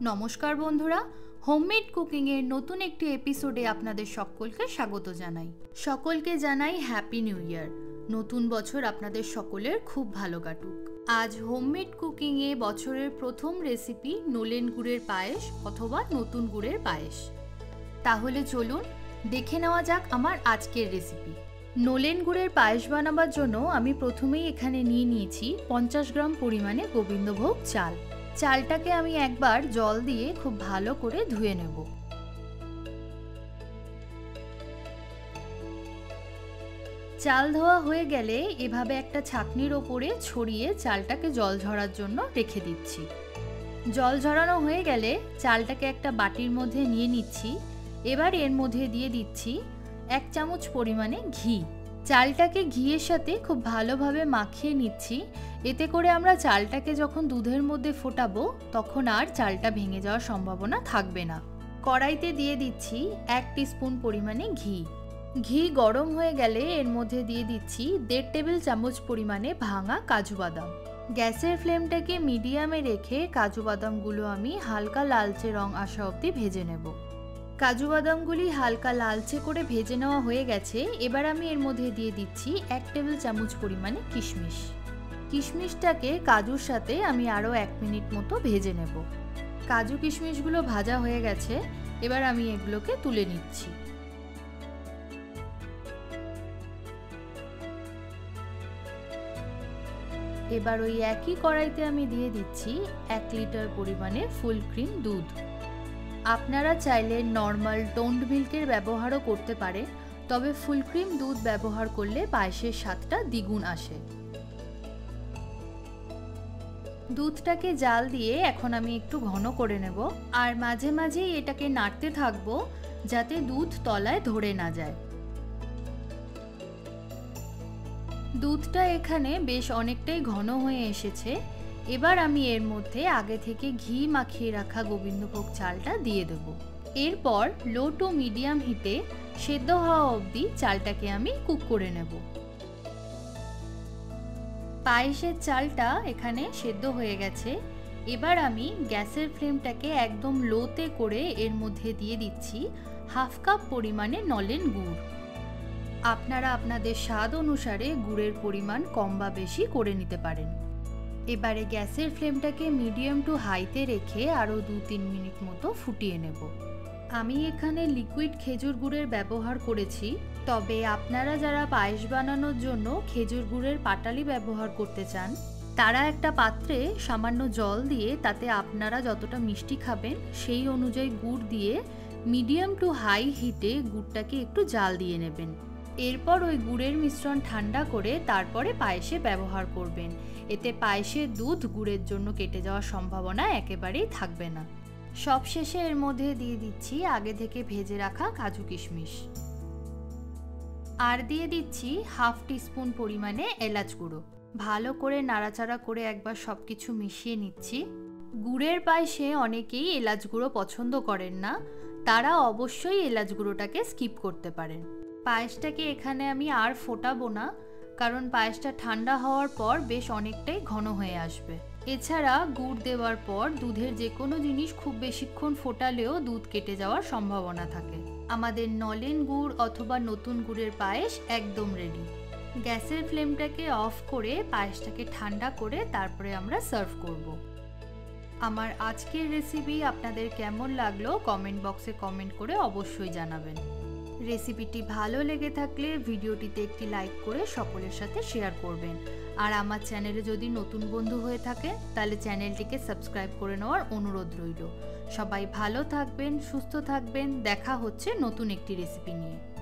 নমস্কার বন্ধুরা হোমমেড কুকিংয়ের নতুন একটি এপিসোডে আপনাদের সকলকে স্বাগত জানাই। সকলকে জানাই হ্যাপি নিউ ইয়ার নতুন বছর আপনাদের সকলের খুব ভালো কাটুক। আজ হোমমেড কুকিংয়ে বছরের প্রথম রেসিপি নোলেন গুড়ের পায়েস অথবা নতুন গুড়ের পায়েস। তাহলে চলুন দেখে নেওয়া যাক আমার আজকের রেসিপি নোলেন গুড়ের পায়েস বানাবার জন্য আমি প্রথমেই এখানে নিয়ে নিয়েছি পঞ্চাশ গ্রাম পরিমাণে গোবিন্দভোগ চাল। চালটাকে আমি একবার জল দিয়ে খুব ভালো করে ধুয়ে নেব। চাল ধোয়া হয়ে গেলে এভাবে একটা ছাকনির ওপরে ছড়িয়ে চালটাকে জল ঝরার জন্য রেখে দিচ্ছি। জল ঝরানো হয়ে গেলে চালটাকে একটা বাটির মধ্যে নিয়ে নিচ্ছি। এবার এর মধ্যে দিয়ে দিচ্ছি এক চামচ পরিমাণে ঘি। চালটাকে ঘিয়ের সাথে খুব ভালোভাবে মাখিয়ে নিচ্ছি। এতে করে আমরা চালটাকে যখন দুধের মধ্যে ফোটাবো, তখন আর চালটা ভেঙে যাওয়ার সম্ভাবনা থাকবে না। কড়াইতে দিয়ে দিচ্ছি এক স্পুন পরিমাণে ঘি। ঘি গরম হয়ে গেলে এর মধ্যে দিয়ে দিচ্ছি দেড় টেবিল চামচ পরিমাণে ভাঙা কাজু বাদাম। গ্যাসের ফ্লেমটাকে মিডিয়ামে রেখে কাজু বাদামগুলো আমি হালকা লালচে রং আসা অবধি ভেজে নেব। কাজু বাদামগুলি হালকা লালচে করে ভেজে নেওয়া হয়ে গেছে। এবার আমি এর মধ্যে দিয়ে দিচ্ছি এক টেবিল চামচ পরিমাণে কিশমিশ। কিশমিশটাকে কাজুর সাথে আমি আরও এক মিনিট মতো ভেজে নেব। কাজু কিশমিশগুলো ভাজা হয়ে গেছে, এবার আমি এগুলোকে তুলে নিচ্ছি। এবার ওই একই কড়াইতে আমি দিয়ে দিচ্ছি এক লিটার পরিমাণে ফুল ক্রিম দুধ। আপনারা চাইলে নর্মাল টোন্ড মিল্কের ব্যবহারও করতে পারে, তবে ফুল ক্রিম দুধ ব্যবহার করলে পায়েসের স্বাদটা দ্বিগুণ আসে। দুধটাকে জাল দিয়ে এখন আমি একটু ঘন করে নেব আর মাঝে মাঝেই এটাকে নাড়তে থাকব যাতে দুধ তলায় ধরে না যায়। দুধটা এখানে বেশ অনেকটাই ঘন হয়ে এসেছে এবার আমি এর মধ্যে আগে থেকে ঘি মাখিয়ে রাখা গোবিন্দভোগ চালটা দিয়ে দেব। এরপর লো টু মিডিয়াম হিটে সেদ্ধ হওয়া অবধি চালটাকে আমি কুক করে নেব। পায়েসের চালটা এখানে সেদ্ধ হয়ে গেছে। এবার আমি গ্যাসের ফ্লেমটাকে একদম লোতে করে এর মধ্যে দিয়ে দিচ্ছি হাফ কাপ পরিমাণে নলেন গুড়। আপনারা আপনাদের স্বাদ অনুসারে গুড়ের পরিমাণ কম বা বেশি করে নিতে পারেন। এবারে গ্যাসের ফ্লেমটাকে মিডিয়াম টু হাইতে রেখে আরও দু তিন মিনিট মতো ফুটিয়ে নেব। আমি এখানে লিকুইড খেজুর গুড়ের ব্যবহার করেছি, তবে আপনারা যারা পায়েস বানানোর জন্য খেজুর গুড়ের পাটালি ব্যবহার করতে চান, তারা একটা পাত্রে সামান্য জল দিয়ে তাতে আপনারা যতটা মিষ্টি খাবেন সেই অনুযায়ী গুড় দিয়ে মিডিয়াম টু হাই হিটে গুড়টাকে একটু জাল দিয়ে নেবেন। এরপর ওই গুড়ের মিশ্রণ ঠান্ডা করে তারপরে পায়েসে ব্যবহার করবেন। এতে পায়েসে দুধ গুড়ের জন্য কেটে যাওয়ার সম্ভাবনা একেবারেই থাকবে না। সব শেষে এর মধ্যে দিয়ে দিচ্ছি আগে থেকে ভেজে রাখা কাজু কিশমিশ। আর দিয়ে দিচ্ছি হাফ টিস্পুন পরিমাণে এলাচ গুঁড়ো। ভালো করে নাড়াচাড়া করে একবার সব কিছু মিশিয়ে নিচ্ছি। গুড়ের পায়েসে অনেকেই এলাচ গুঁড়ো পছন্দ করেন না। তারা অবশ্যই এলাচ গুঁড়োটাকে স্কিপ করতে পারেন। পায়েসটাকে এখানে আমি আর ফোটাবো না, কারণ পায়েসটা ঠান্ডা হওয়ার পর বেশ অনেকটাই ঘন হয়ে আসবে। এছাড়া গুড় দেওয়ার পর দুধের যে কোনো জিনিস খুব বেশিক্ষণ ফোটালেও দুধ কেটে যাওয়ার সম্ভাবনা থাকে। আমাদের নলেন গুড় অথবা নতুন গুড়ের পায়েস একদম রেডি গ্যাসের ফ্লেমটাকে অফ করে পায়েসটাকে ঠান্ডা করে তারপরে আমরা সার্ভ করব। আমার আজকের রেসিপি আপনাদের কেমন লাগল কমেন্ট বক্সে কমেন্ট করে অবশ্যই জানাবেন। রেসিপিটি ভালো লেগে থাকলে ভিডিওটিতে একটি লাইক করে সকলের সাথে শেয়ার করবেন। আর আমার চ্যানেলে যদি নতুন বন্ধু হয়ে থাকে, তাহলে চ্যানেলটিকে সাবস্ক্রাইব করে নেওয়ার অনুরোধ রইল। সবাই ভালো থাকবেন, সুস্থ থাকবেন, দেখা হচ্ছে নতুন একটি রেসিপি নিয়ে।